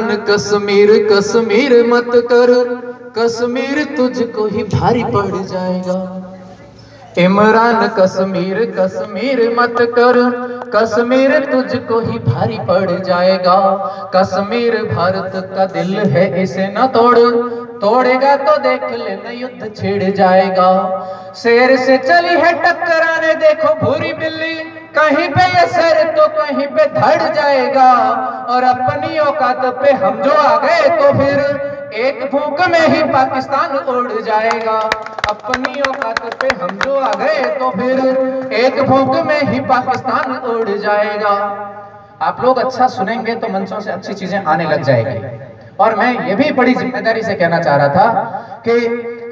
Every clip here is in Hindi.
कश्मीर कश्मीर मत कर। कश्मीर तुझको ही भारी पड़ जाएगा। इमरान, कश्मीर कश्मीर मत कर। कश्मीर तुझको ही भारी पड़ जाएगा। कश्मीर भारत का दिल है, इसे न तोड़। तोड़ेगा तो देख लेना युद्ध छिड़ जाएगा। शेर से चली है टक्कराने देखो भूरी धड़ जाएगा और अपनी औकात पे हम जो आ गए तो फिर एक फूक में ही पाकिस्तान उड़ जाएगा। अपनी औकात पे हम जो आ गए तो फिर एक फूक में ही पाकिस्तान उड़ जाएगा। आप लोग अच्छा सुनेंगे तो मंचों से अच्छी चीज़ें आने लग जाएगी। और मैं ये भी बड़ी ज़िम्मेदारी से कहना चाह रहा था कि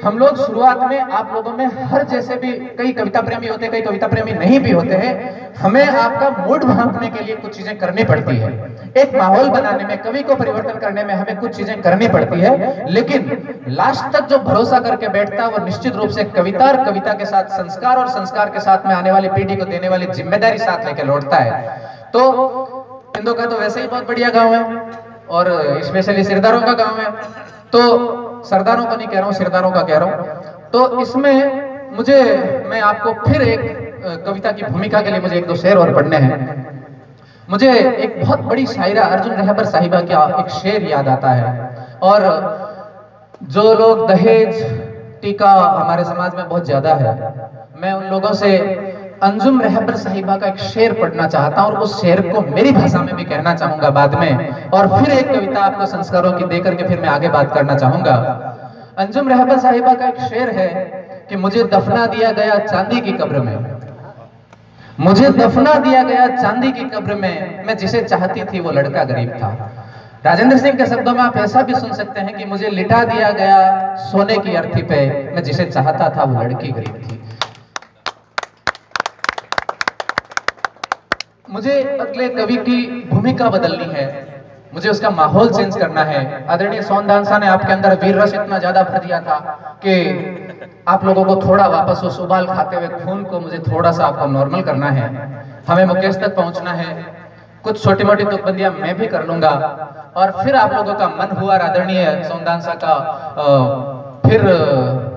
हम लोग शुरुआत में आप लोगों में हर जैसे भी कई कविता प्रेमी होते हैं, कई कविता प्रेमी नहीं भी होते हैं, हमें आपका मूड भांपने के लिए कुछ चीज़ें करनी पड़ती है। एक माहौल बनाने में, कवि को परिवर्तन करने में हमें कुछ चीज़ें करनी पड़ती है, लेकिन लास्ट तक जो भरोसा करके बैठता है, वो निश्चित रूप से कविता और कविता के साथ, संस्कार और संस्कार के साथ में आने वाली पीढ़ी को देने वाली ज़िम्मेदारी साथ लेकर लौटता है। तो इंदो का तो वैसे ही बहुत बढ़िया गाँव है और स्पेशली सिरदारों का गाँव है। तो सरदारों का नहीं कह रहा हूँ, सिरदारों का कह रहा हूँ। तो इसमें मुझे, मैं आपको फिर एक कविता की भूमिका के लिए मुझे एक दो शेर और पढ़ने हैं। मुझे एक बहुत बड़ी शायरा अर्जुन रहबर साहिबा का एक शेर याद आता है। और जो लोग दहेज टीका हमारे समाज में बहुत ज़्यादा है, मैं उन लोगों से अंजुम रहबर साहिबा का एक शेर पढ़ना चाहता हूँ और उस शेर को मेरी भाषा में भी कहना चाहूँगा बाद में। और फिर एक कविता आपको संस्कारों की देकर के फिर मैं आगे बात करना चाहूँगा। अंजुम रहबर साहिबा का एक शेर है कि मुझे दफना दिया गया चांदी की कब्र में। मुझे दफना दिया गया चांदी की कब्र में मैं जिसे चाहती थी वो लड़का गरीब था। राजेंद्र सिंह के शब्दों में आप ऐसा भी सुन सकते हैं कि मुझे लिटा दिया गया सोने की अर्थी पे मैं जिसे चाहता था वो लड़की गरीब थी। मुझे अगले कवि की भूमिका बदलनी है। मुझे उसका माहौल चेंज करना है। आदरणीय सोनदानसा ने आपके अंदर वीर रस इतना ज़्यादा भर दिया था कि आप लोगों को थोड़ा वापस उस उबाल खाते हुए खून को मुझे थोड़ा सा आपको नॉर्मल करना है। हमें मुकेश तक पहुँचना है। कुछ छोटी मोटी तुकबंदियाँ मैं भी कर लूँगा। और फिर आप लोगों का मन हुआ, आदरणीय सोनदानसा का फिर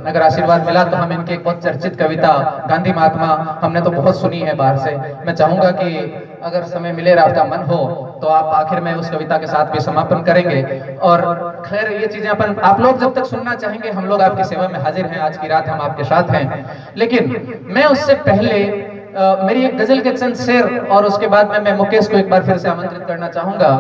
अगर आशीर्वाद मिला तो हम इनकी एक बहुत चर्चित कविता गांधी महात्मा हमने तो बहुत सुनी है बाहर से। मैं चाहूँगा कि अगर समय मिले आपका मन हो तो आप आखिर में उस कविता के साथ भी समापन करेंगे। और खैर ये चीज़ें अपन आप लोग जब तक सुनना चाहेंगे हम लोग आपकी सेवा में हाजिर हैं। आज की रात हम आपके साथ हैं। लेकिन मैं उससे पहले आ, मेरी एक गज़ल के चंद शेर और उसके बाद में मैं मुकेश को एक बार फिर से आमंत्रित करना चाहूँगा।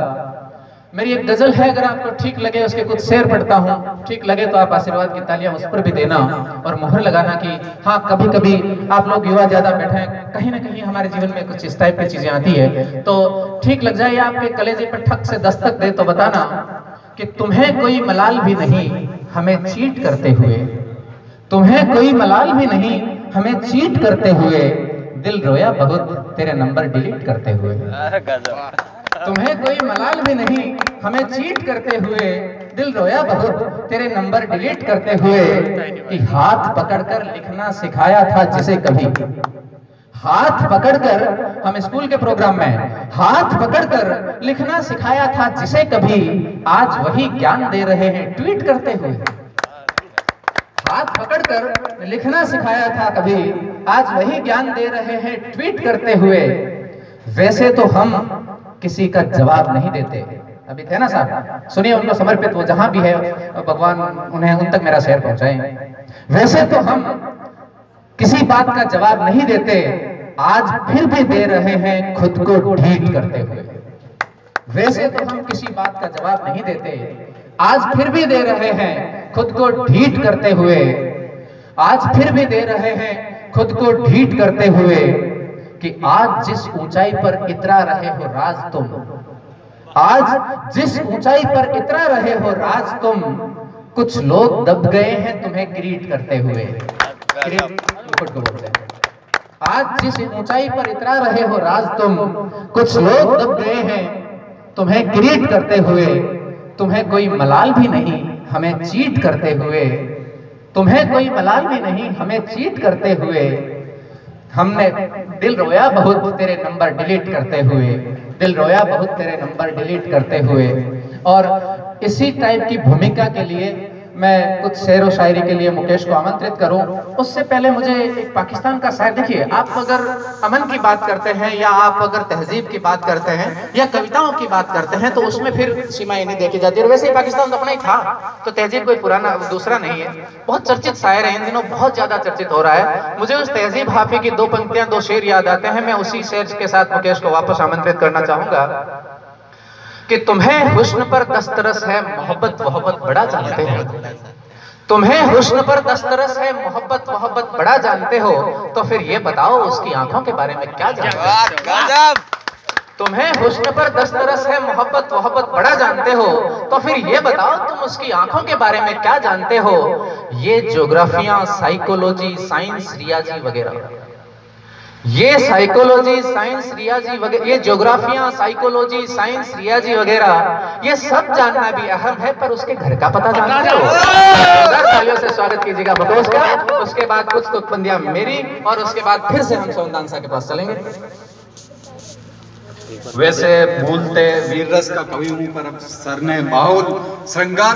मेरी एक गज़ल है, अगर आपको ठीक लगे, उसके कुछ शेर पढ़ता हूँ। ठीक लगे तो आप आशीर्वाद की तालियाँ उस पर भी देना और मोहर लगाना कि हाँ कभी कभी आप लोग युवा ज़्यादा बैठे हैं, कहीं ना कहीं हमारे जीवन में कुछ इस टाइप की चीज़ें आती है। तो ठीक लग जाए, आपके कलेजे पर ठक से दस्तक दे तो बताना कि तुम्हें कोई मलाल भी नहीं हमें चीट करते हुए। तुम्हें कोई मलाल भी नहीं हमें चीट करते हुए। दिल रोया बहुत, तेरे नंबर डिलीट करते हुए। तुम्हें कोई मलाल भी नहीं। हमें चीट करते हुए दिल रोया बहुत, तेरे नंबर डिलीट करते हुए कि हाथ पकड़कर लिखना सिखाया था जिसे कभी। हाथ पकड़कर, हम स्कूल के प्रोग्राम में, हाथ पकड़कर लिखना सिखाया था जिसे कभी, आज वही ज्ञान दे रहे हैं, ट्वीट करते हुए। हाथ पकड़कर लिखना सिखाया था कभी, आज वही ज्ञान दे रहे हैं, ट्वीट करते हुए। वैसे तो हम किसी का जवाब नहीं देते। अभी थे ना साहब? सुनिए, उनको समर्पित वो जहाँ भी है भगवान उन्हें उन तक मेरा शेर पहुँचाए। वैसे तो हम किसी बात का जवाब नहीं देते, आज फिर भी दे रहे हैं खुद को ढीठ करते हुए। वैसे तो हम किसी बात का जवाब नहीं देते, आज फिर भी दे रहे हैं खुद को ढीठ करते हुए। आज फिर भी दे रहे हैं खुद को ढीठ करते हुए। कि आज जिस ऊंचाई पर इतरा रहे हो राज तुम, आज जिस ऊंचाई पर इतरा रहे हो राज तुम, कुछ लोग दब गए हैं तुम्हें ग्रीट करते हुए। आज जिस ऊंचाई पर इतरा रहे हो राज तुम, कुछ लोग दब गए हैं तुम्हें ग्रीट करते हुए। तुम्हें कोई मलाल भी नहीं हमें चीट करते हुए। तुम्हें कोई मलाल भी नहीं हमें चीट करते हुए। हमने दिल रोया बहुत तेरे नंबर डिलीट करते हुए, दिल रोया बहुत तेरे नंबर डिलीट करते हुए। और इसी टाइप की भूमिका के लिए मैं कुछ शेर व शायरी के लिए मुकेश को आमंत्रित करूँ। उससे पहले मुझे एक पाकिस्तान का शायर देखिए। आप अगर अमन की बात करते हैं या आप अगर तहजीब की बात करते हैं या कविताओं की बात करते हैं तो उसमें फिर सीमाएँ नहीं देखी जाती। और वैसे ही पाकिस्तान तो अपना ही था तो तहजीब कोई पुराना दूसरा नहीं है। बहुत चर्चित शायर है, इन दिनों बहुत ज़्यादा चर्चित हो रहा है। मुझे उस तहजीब हाफी की दो पंक्तियाँ, दो शेर याद आते हैं। मैं उसी शेर के साथ मुकेश को वापस आमंत्रित करना चाहूँगा। कि तुम्हें हुस्न पर दस्तरस है मोहब्बत मोहब्बत बड़ा जानते हो। तुम्हें हुस्न पर दस्तरस है मोहब्बत मोहब्बत बड़ा जानते हो तो फिर ये बताओ उसकी आँखों के बारे में क्या जानते हो? तुम्हें हुस्न पर दस्तरस है मोहब्बत मोहब्बत बड़ा जानते हो तो फिर ये बताओ तुम उसकी आँखों के बारे में क्या जानते हो? ये ज्योग्राफिया साइकोलॉजी साइंस रियाजी वगैरह। ये साइकोलॉजी साइंस रियाजी वगैरह ये ज्योग्राफिया साइकोलॉजी साइंस रियाजी वगैरह ये सब जानना भी अहम है पर उसके घर का पता जानना तालियों से स्वागत कीजिएगा बकोस का उसके बाद कुछ तुकबंदियाँ मेरी और उसके बाद फिर से हम सोनदानसा के पास चलेंगे। वैसे भूलते वीर रस का कवि हूँ पर अब सर ने माहौल श्रृंगार